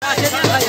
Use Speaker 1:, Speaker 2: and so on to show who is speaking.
Speaker 1: 啊，谢谢。